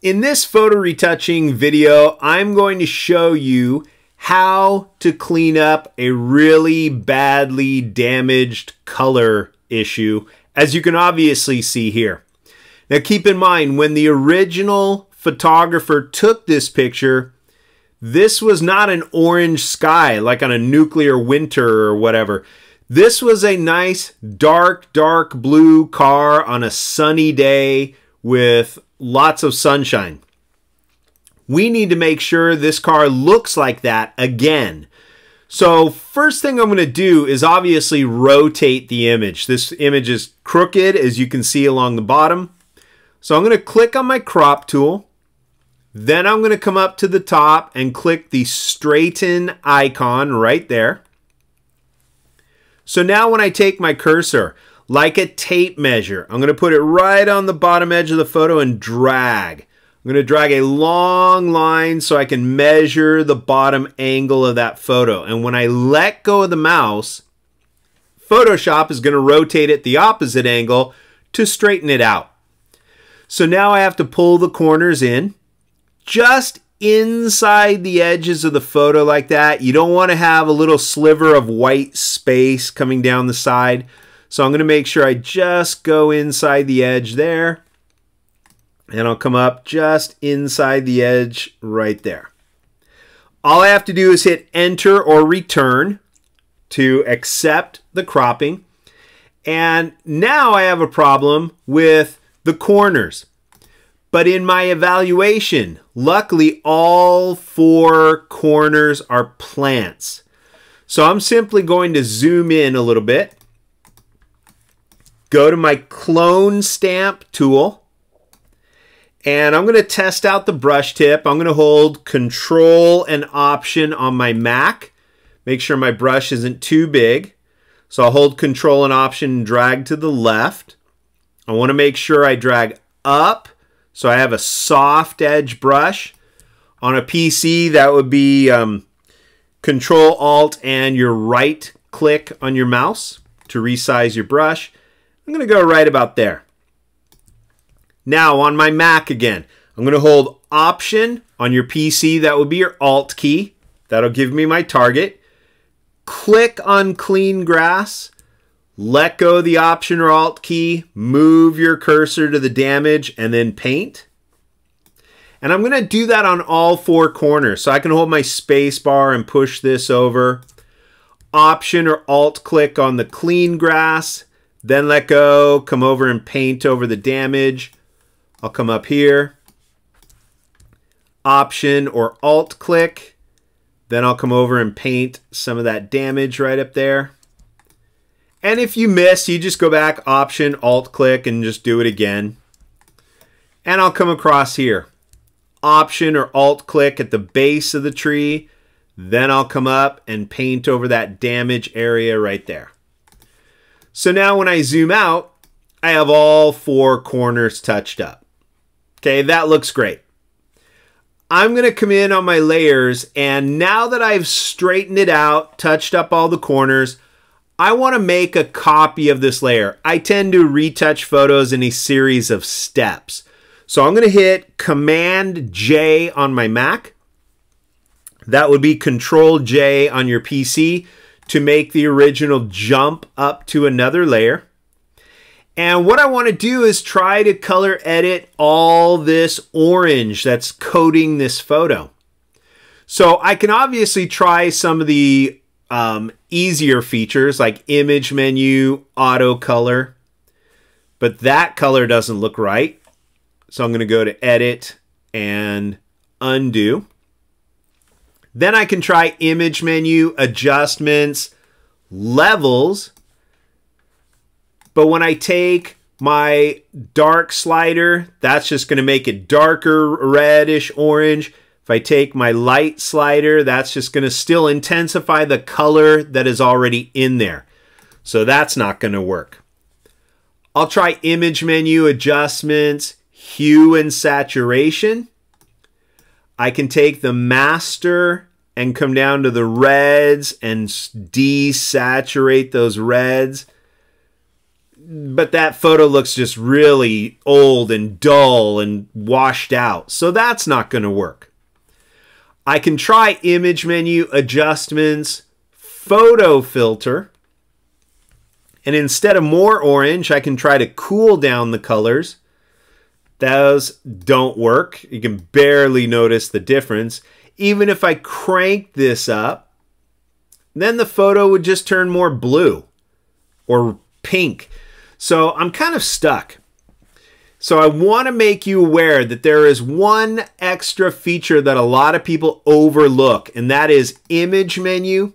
In this photo retouching video, I'm going to show you how to clean up a really badly damaged color issue, as you can obviously see here. Now keep in mind, when the original photographer took this picture, this was not an orange sky like on a nuclear winter or whatever. This was a nice dark, dark blue car on a sunny day with lots of sunshine. We need to make sure this car looks like that again. So first thing I'm going to do is obviously rotate the image. This image is crooked as you can see along the bottom. So I'm going to click on my crop tool. Then I'm going to come up to the top and click the straighten icon right there. So now when I take my cursor, like a tape measure. I'm going to put it right on the bottom edge of the photo and drag. I'm going to drag a long line so I can measure the bottom angle of that photo. And when I let go of the mouse, Photoshop is going to rotate it the opposite angle to straighten it out. So now I have to pull the corners in just inside the edges of the photo like that. You don't want to have a little sliver of white space coming down the side. So I'm going to make sure I just go inside the edge there. And I'll come up just inside the edge right there. All I have to do is hit enter or return to accept the cropping. And now I have a problem with the corners. But in my evaluation, luckily all four corners are plants. So I'm simply going to zoom in a little bit go to my clone stamp tool and I'm going to test out the brush tip. I'm going to hold control and option on my Mac. Make sure my brush isn't too big. So I'll hold control and option and drag to the left. I want to make sure I drag up so I have a soft edge brush. On a PC that would be um, control alt and your right click on your mouse to resize your brush. I'm going to go right about there. Now on my Mac again, I'm going to hold Option on your PC. That would be your Alt key. That'll give me my target. Click on Clean Grass. Let go the Option or Alt key. Move your cursor to the damage and then paint. And I'm going to do that on all four corners. So I can hold my space bar and push this over. Option or Alt click on the clean grass. Then let go, come over and paint over the damage. I'll come up here, Option or Alt click. Then I'll come over and paint some of that damage right up there. And if you miss, you just go back, Option, Alt click, and just do it again. And I'll come across here. Option or Alt click at the base of the tree. Then I'll come up and paint over that damage area right there. So now when I zoom out, I have all four corners touched up. Okay, that looks great. I'm going to come in on my layers and now that I've straightened it out, touched up all the corners, I want to make a copy of this layer. I tend to retouch photos in a series of steps. So I'm going to hit Command J on my Mac. That would be Control J on your PC to make the original jump up to another layer. And what I want to do is try to color edit all this orange that's coating this photo. So I can obviously try some of the um, easier features like image menu, auto color, but that color doesn't look right. So I'm going to go to edit and undo. Then I can try image menu, adjustments, levels. But when I take my dark slider, that's just going to make it darker reddish orange. If I take my light slider, that's just going to still intensify the color that is already in there. So that's not going to work. I'll try image menu adjustments, hue and saturation. I can take the master and come down to the reds and desaturate those reds. but that photo looks just really old and dull and washed out. So that's not going to work. I can try image menu adjustments, photo filter. And instead of more orange, I can try to cool down the colors. Those don't work. You can barely notice the difference. Even if I crank this up, then the photo would just turn more blue or pink. So I'm kind of stuck. So I want to make you aware that there is one extra feature that a lot of people overlook, and that is image menu,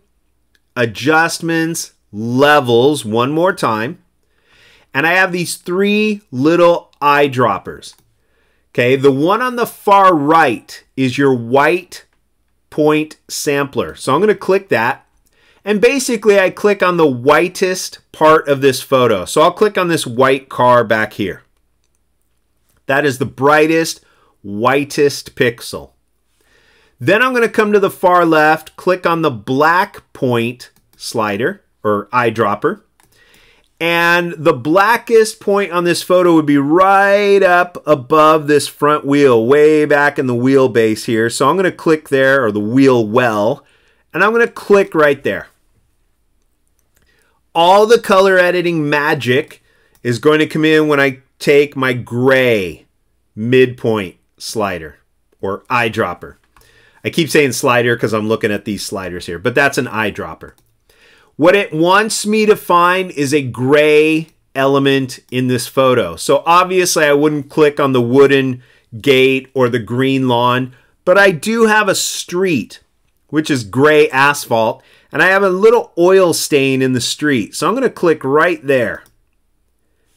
adjustments, levels, one more time. And I have these three little eyedroppers. Okay, the one on the far right is your white point sampler. So I'm going to click that. And basically I click on the whitest part of this photo. So I'll click on this white car back here. That is the brightest, whitest pixel. Then I'm going to come to the far left, click on the black point slider or eyedropper. And the blackest point on this photo would be right up above this front wheel, way back in the wheelbase here. So I'm going to click there, or the wheel well, and I'm going to click right there. All the color editing magic is going to come in when I take my gray midpoint slider or eyedropper. I keep saying slider because I'm looking at these sliders here, but that's an eyedropper. What it wants me to find is a gray element in this photo. So obviously I wouldn't click on the wooden gate or the green lawn, but I do have a street, which is gray asphalt, and I have a little oil stain in the street. So I'm going to click right there.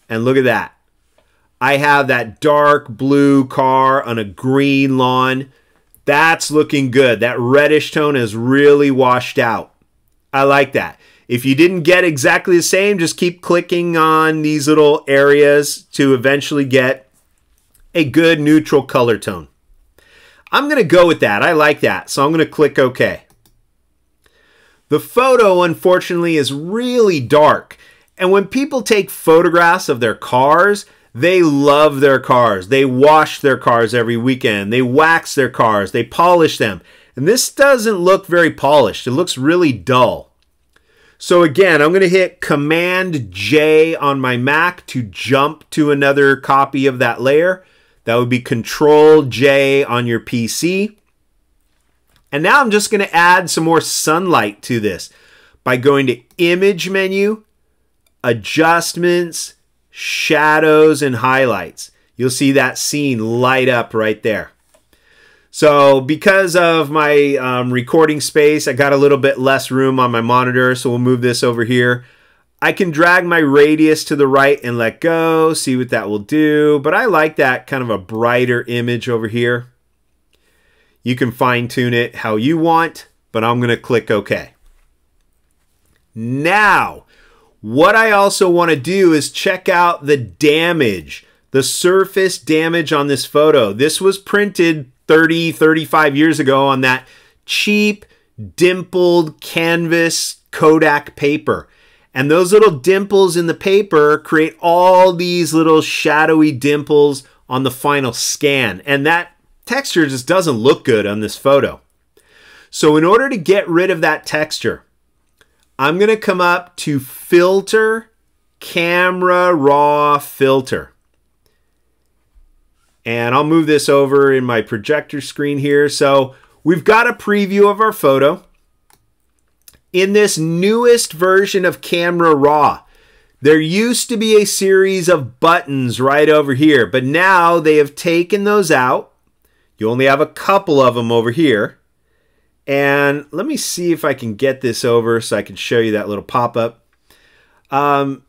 And look at that. I have that dark blue car on a green lawn. That's looking good. That reddish tone is really washed out. I like that. If you didn't get exactly the same, just keep clicking on these little areas to eventually get a good neutral color tone. I'm going to go with that. I like that. So I'm going to click OK. The photo, unfortunately, is really dark. And when people take photographs of their cars, they love their cars. They wash their cars every weekend. They wax their cars. They polish them. And this doesn't look very polished. It looks really dull. So again, I'm going to hit Command J on my Mac to jump to another copy of that layer. That would be Control J on your PC. And now I'm just going to add some more sunlight to this by going to Image menu, Adjustments, Shadows, and Highlights. You'll see that scene light up right there. So because of my um, recording space, I got a little bit less room on my monitor, so we'll move this over here. I can drag my radius to the right and let go, see what that will do. But I like that kind of a brighter image over here. You can fine tune it how you want, but I'm going to click OK. Now, what I also want to do is check out the damage, the surface damage on this photo. This was printed 30, 35 years ago on that cheap, dimpled canvas Kodak paper. And those little dimples in the paper create all these little shadowy dimples on the final scan. And that texture just doesn't look good on this photo. So in order to get rid of that texture, I'm going to come up to Filter, Camera Raw Filter. And I'll move this over in my projector screen here. So we've got a preview of our photo. In this newest version of Camera Raw, there used to be a series of buttons right over here, but now they have taken those out. You only have a couple of them over here. And let me see if I can get this over so I can show you that little pop-up. Um,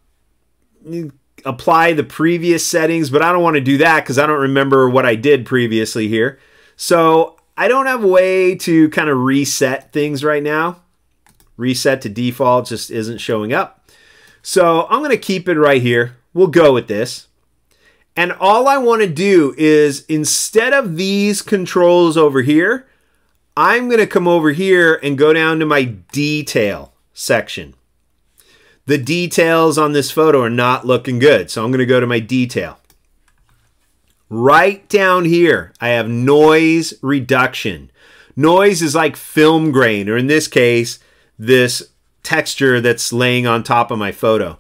apply the previous settings, but I don't want to do that because I don't remember what I did previously here. So I don't have a way to kind of reset things right now. Reset to default just isn't showing up. So I'm going to keep it right here. We'll go with this. And all I want to do is instead of these controls over here, I'm going to come over here and go down to my detail section. The details on this photo are not looking good. So I'm going to go to my detail. Right down here, I have noise reduction. Noise is like film grain, or in this case, this texture that's laying on top of my photo.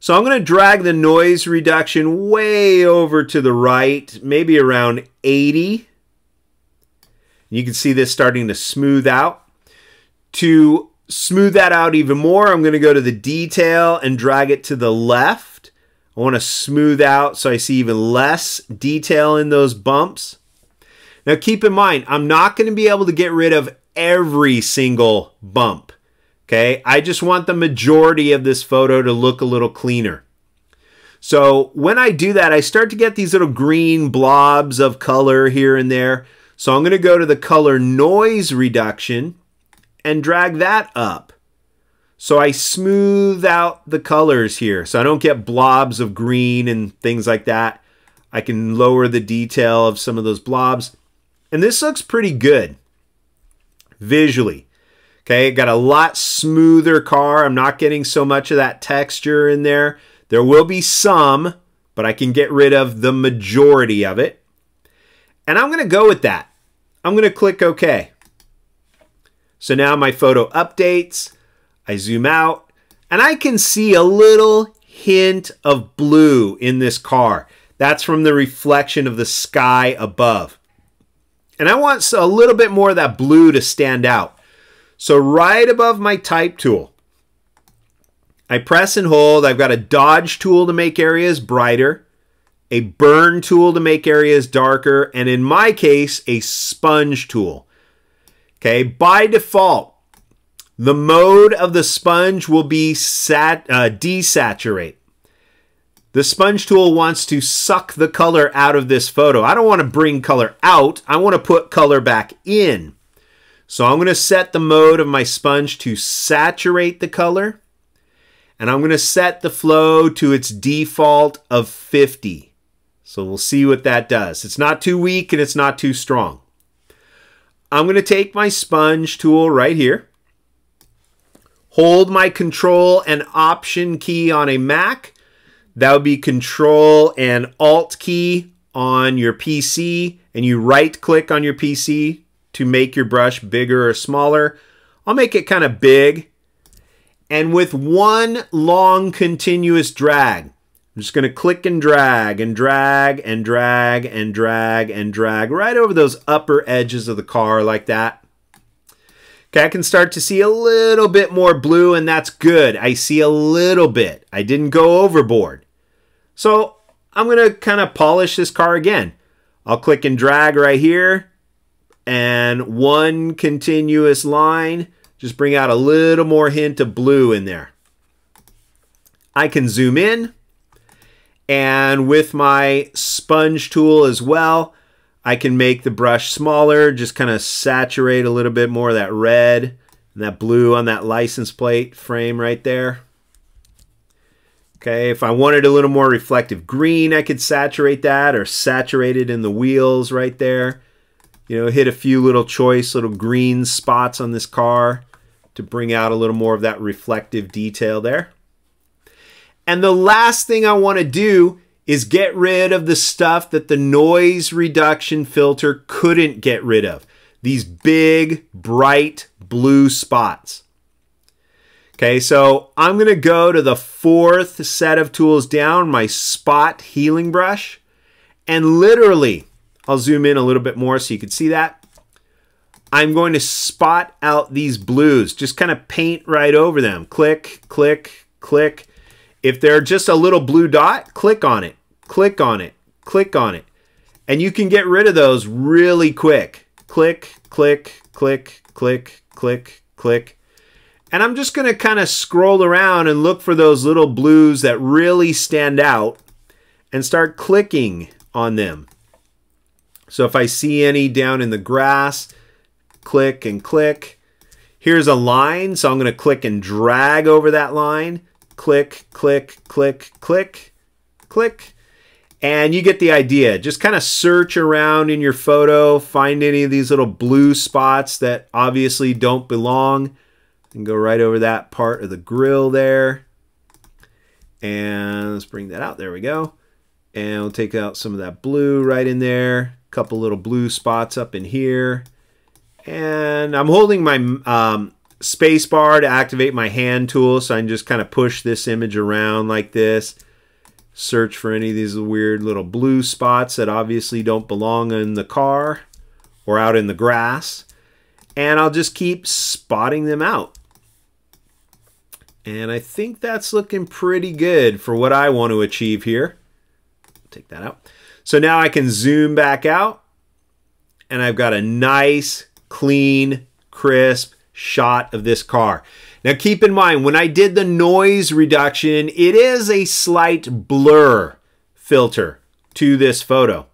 So I'm going to drag the noise reduction way over to the right, maybe around 80. You can see this starting to smooth out. To smooth that out even more, I'm going to go to the detail and drag it to the left. I want to smooth out so I see even less detail in those bumps. Now keep in mind, I'm not going to be able to get rid of every single bump. Okay, I just want the majority of this photo to look a little cleaner. So when I do that, I start to get these little green blobs of color here and there. So I'm going to go to the color noise reduction and drag that up. So I smooth out the colors here so I don't get blobs of green and things like that. I can lower the detail of some of those blobs. And this looks pretty good visually. Okay, got a lot smoother car. I'm not getting so much of that texture in there. There will be some, but I can get rid of the majority of it. And I'm going to go with that. I'm going to click OK. So now my photo updates. I zoom out and I can see a little hint of blue in this car. That's from the reflection of the sky above. And I want a little bit more of that blue to stand out. So right above my type tool, I press and hold. I've got a dodge tool to make areas brighter, a burn tool to make areas darker, and in my case, a sponge tool. Okay, by default, the mode of the sponge will be sat, uh, desaturate. The sponge tool wants to suck the color out of this photo. I don't want to bring color out. I want to put color back in. So I'm going to set the mode of my sponge to saturate the color. And I'm going to set the flow to its default of 50. So we'll see what that does. It's not too weak and it's not too strong. I'm going to take my sponge tool right here. Hold my control and option key on a Mac that would be Control and Alt key on your PC, and you right click on your PC to make your brush bigger or smaller. I'll make it kind of big. And with one long continuous drag, I'm just going to click and drag and drag and drag and drag and drag right over those upper edges of the car like that. Okay, I can start to see a little bit more blue, and that's good. I see a little bit. I didn't go overboard. So I'm going to kind of polish this car again. I'll click and drag right here, and one continuous line. Just bring out a little more hint of blue in there. I can zoom in, and with my sponge tool as well, I can make the brush smaller, just kind of saturate a little bit more of that red and that blue on that license plate frame right there. Okay, if I wanted a little more reflective green, I could saturate that or saturate it in the wheels right there. You know, hit a few little choice little green spots on this car to bring out a little more of that reflective detail there. And the last thing I want to do is get rid of the stuff that the noise reduction filter couldn't get rid of. These big, bright blue spots. Okay, so I'm going to go to the fourth set of tools down, my spot healing brush. And literally, I'll zoom in a little bit more so you can see that. I'm going to spot out these blues, just kind of paint right over them. Click, click, click. If they're just a little blue dot, click on it, click on it, click on it. And you can get rid of those really quick. Click, click, click, click, click, click. And I'm just going to kind of scroll around and look for those little blues that really stand out and start clicking on them. So if I see any down in the grass, click and click. Here's a line, so I'm going to click and drag over that line click, click, click, click, click. And you get the idea. Just kind of search around in your photo, find any of these little blue spots that obviously don't belong, and go right over that part of the grill there. And let's bring that out. There we go. And we'll take out some of that blue right in there. A couple little blue spots up in here. And I'm holding my um, space bar to activate my hand tool. So I can just kind of push this image around like this. Search for any of these weird little blue spots that obviously don't belong in the car or out in the grass. And I'll just keep spotting them out. And I think that's looking pretty good for what I want to achieve here. Take that out. So now I can zoom back out and I've got a nice, clean, crisp shot of this car. Now keep in mind, when I did the noise reduction, it is a slight blur filter to this photo.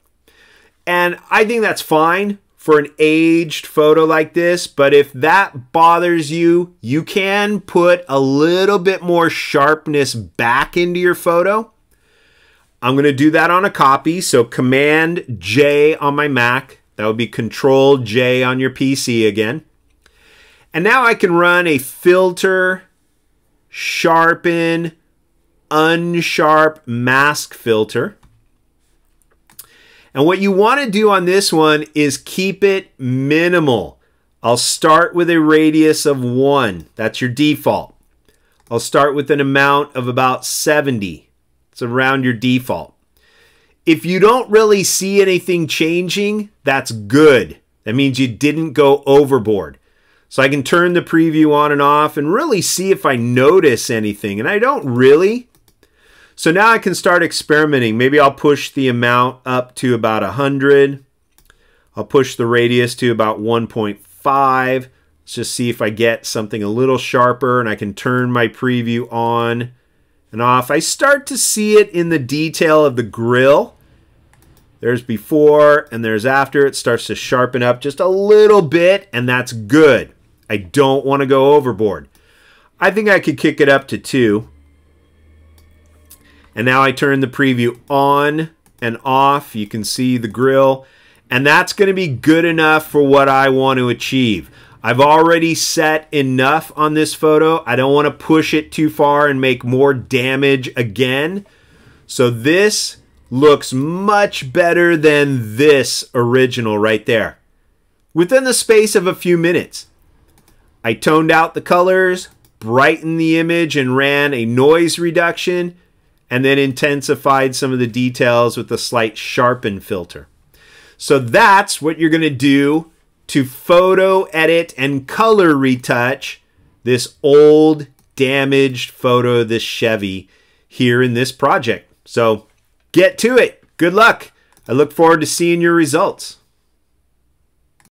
And I think that's fine for an aged photo like this, but if that bothers you, you can put a little bit more sharpness back into your photo. I'm going to do that on a copy, so Command J on my Mac. That would be Control J on your PC again. And now I can run a filter, sharpen, unsharp mask filter. And what you want to do on this one is keep it minimal. I'll start with a radius of 1. That's your default. I'll start with an amount of about 70. It's around your default. If you don't really see anything changing, that's good. That means you didn't go overboard. So I can turn the preview on and off and really see if I notice anything. And I don't really. So now I can start experimenting. Maybe I'll push the amount up to about 100. I'll push the radius to about 1.5. Let's just see if I get something a little sharper and I can turn my preview on and off. I start to see it in the detail of the grill. There's before and there's after. It starts to sharpen up just a little bit and that's good. I don't want to go overboard. I think I could kick it up to 2. And now I turn the preview on and off. You can see the grill. And that's going to be good enough for what I want to achieve. I've already set enough on this photo. I don't want to push it too far and make more damage again. So this looks much better than this original right there. Within the space of a few minutes. I toned out the colors, brightened the image, and ran a noise reduction and then intensified some of the details with a slight sharpen filter. So that's what you're going to do to photo edit and color retouch this old damaged photo of this Chevy here in this project. So get to it. Good luck. I look forward to seeing your results.